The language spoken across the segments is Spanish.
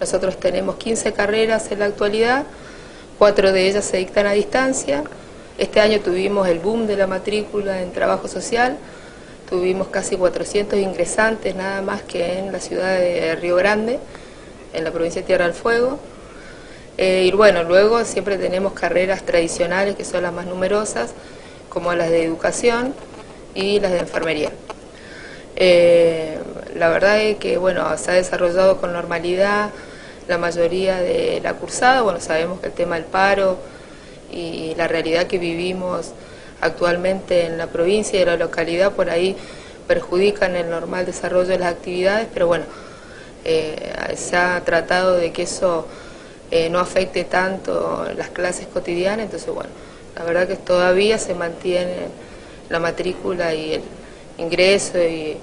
Nosotros tenemos 15 carreras en la actualidad, cuatro de ellas se dictan a distancia. Este año tuvimos el boom de la matrícula en trabajo social, tuvimos casi 400 ingresantes nada más que en la ciudad de Río Grande, en la provincia de Tierra del Fuego. Eh, y bueno, luego siempre tenemos carreras tradicionales que son las más numerosas, como las de educación y las de enfermería. Eh, la verdad es que bueno, se ha desarrollado con normalidad la mayoría de la cursada, bueno, sabemos que el tema del paro y la realidad que vivimos actualmente en la provincia y en la localidad por ahí perjudican el normal desarrollo de las actividades, pero bueno, eh, se ha tratado de que eso eh, no afecte tanto las clases cotidianas, entonces bueno, la verdad que todavía se mantiene la matrícula y el ingreso y,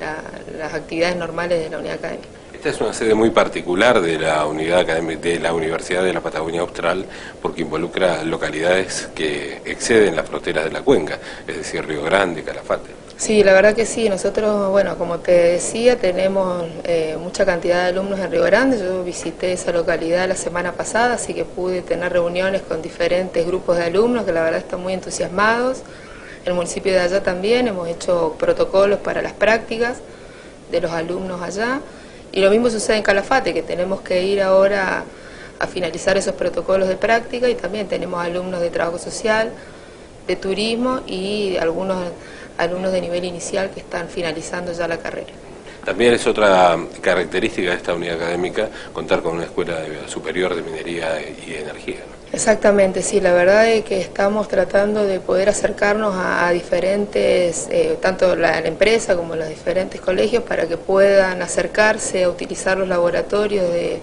las actividades normales de la unidad académica. Esta es una sede muy particular de la unidad de la Universidad de la Patagonia Austral porque involucra localidades que exceden las fronteras de la cuenca, es decir, Río Grande, Calafate. Sí, la verdad que sí. Nosotros, bueno, como te decía, tenemos eh, mucha cantidad de alumnos en Río Grande. Yo visité esa localidad la semana pasada, así que pude tener reuniones con diferentes grupos de alumnos que la verdad están muy entusiasmados. En el municipio de allá también hemos hecho protocolos para las prácticas de los alumnos allá. Y lo mismo sucede en Calafate, que tenemos que ir ahora a finalizar esos protocolos de práctica y también tenemos alumnos de trabajo social, de turismo y algunos alumnos de nivel inicial que están finalizando ya la carrera. También es otra característica de esta unidad académica contar con una escuela superior de minería y energía. Exactamente, sí, la verdad es que estamos tratando de poder acercarnos a, diferentes, eh, tanto la, empresa como los diferentes colegios, para que puedan acercarse a utilizar los laboratorios de,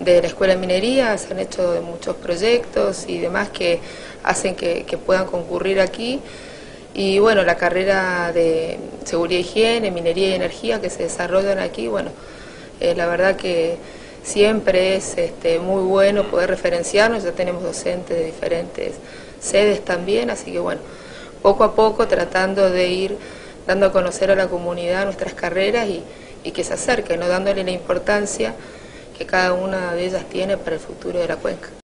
la Escuela de Minería, se han hecho muchos proyectos y demás que hacen que, puedan concurrir aquí. Y bueno, la carrera de seguridad y higiene, minería y energía que se desarrollan aquí, bueno, eh, la verdad que siempre es este, muy bueno poder referenciarnos, ya tenemos docentes de diferentes sedes también, así que bueno, poco a poco tratando de ir dando a conocer a la comunidad nuestras carreras y, y que se acerque, ¿no? dándole la importancia que cada una de ellas tiene para el futuro de la cuenca.